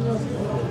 ます